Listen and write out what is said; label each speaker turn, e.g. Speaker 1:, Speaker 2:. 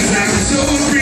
Speaker 1: Saxon, so free.